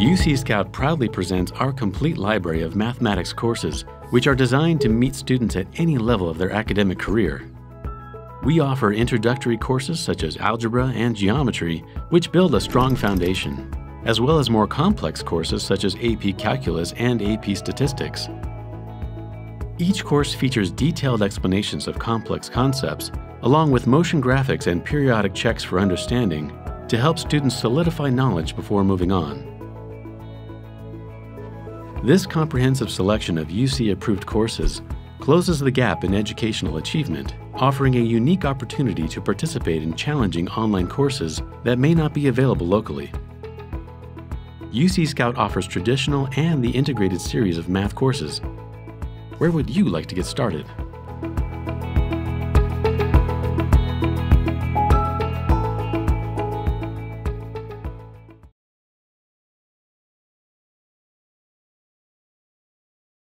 UC Scout proudly presents our complete library of mathematics courses, which are designed to meet students at any level of their academic career. We offer introductory courses such as algebra and geometry, which build a strong foundation, as well as more complex courses such as AP Calculus and AP Statistics. Each course features detailed explanations of complex concepts, along with motion graphics and periodic checks for understanding, to help students solidify knowledge before moving on. This comprehensive selection of UC-approved courses closes the gap in educational achievement, offering a unique opportunity to participate in challenging online courses that may not be available locally. UC Scout offers traditional and the integrated series of math courses. Where would you like to get started?